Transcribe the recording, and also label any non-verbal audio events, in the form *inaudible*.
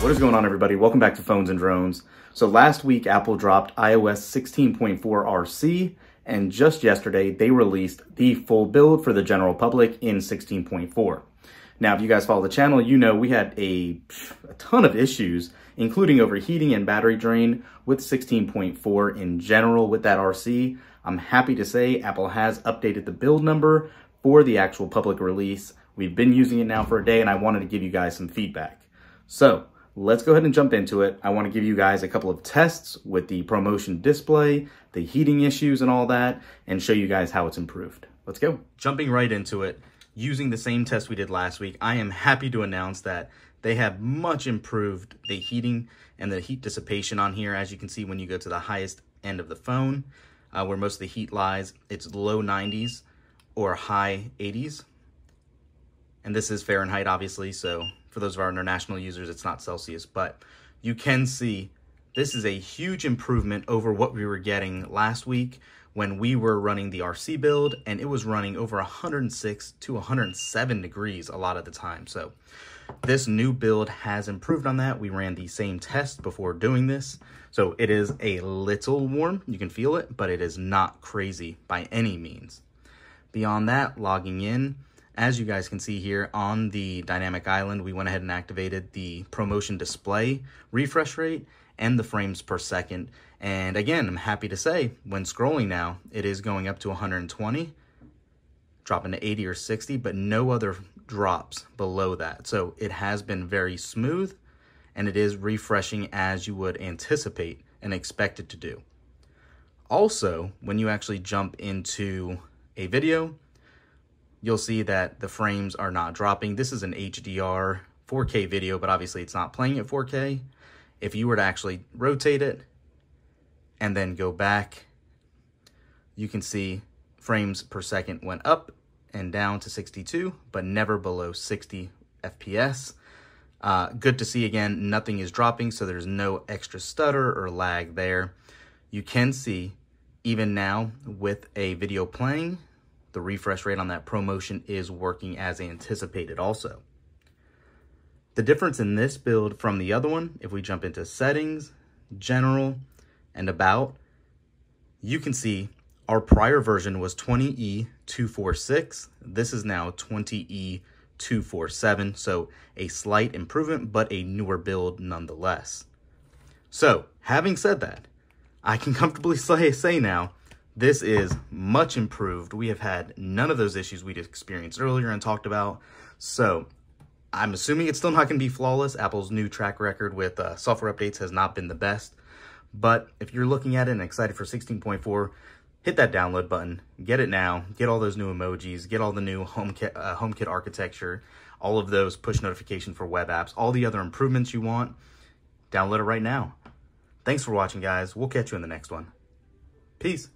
What is going on everybody? Welcome back to Phones and Drones. So last week Apple dropped iOS 16.4 RC and just yesterday they released the full build for the general public in 16.4. Now if you guys follow the channel, you know we had a, a ton of issues including overheating and battery drain with 16.4 in general with that RC. I'm happy to say Apple has updated the build number for the actual public release. We've been using it now for a day and I wanted to give you guys some feedback. So let's go ahead and jump into it. I want to give you guys a couple of tests with the ProMotion display, the heating issues and all that, and show you guys how it's improved. Let's go. Jumping right into it, using the same test we did last week, I am happy to announce that they have much improved the heating and the heat dissipation on here. As you can see, when you go to the highest end of the phone, uh, where most of the heat lies, it's low 90s or high 80s. And this is Fahrenheit, obviously, so for those of our international users, it's not Celsius, but you can see this is a huge improvement over what we were getting last week when we were running the RC build and it was running over 106 to 107 degrees a lot of the time. So this new build has improved on that. We ran the same test before doing this. So it is a little warm, you can feel it, but it is not crazy by any means. Beyond that, logging in, as you guys can see here on the dynamic island, we went ahead and activated the ProMotion display refresh rate and the frames per second. And again, I'm happy to say when scrolling now, it is going up to 120, dropping to 80 or 60, but no other drops below that. So it has been very smooth and it is refreshing as you would anticipate and expect it to do. Also, when you actually jump into a video, you'll see that the frames are not dropping. This is an HDR 4K video, but obviously it's not playing at 4K. If you were to actually rotate it and then go back, you can see frames per second went up and down to 62, but never below 60 FPS. Uh, good to see again, nothing is dropping, so there's no extra stutter or lag there. You can see, even now with a video playing, the refresh rate on that ProMotion is working as anticipated also. The difference in this build from the other one, if we jump into settings, general, and about, you can see our prior version was 20E246. This is now 20E247, so a slight improvement, but a newer build nonetheless. So, having said that, I can *laughs* comfortably say, say now this is much improved. We have had none of those issues we'd experienced earlier and talked about. So I'm assuming it's still not going to be flawless. Apple's new track record with uh, software updates has not been the best. But if you're looking at it and excited for 16.4, hit that download button. Get it now. Get all those new emojis. Get all the new HomeKit, uh, HomeKit architecture. All of those push notification for web apps. All the other improvements you want. Download it right now. Thanks for watching, guys. We'll catch you in the next one. Peace.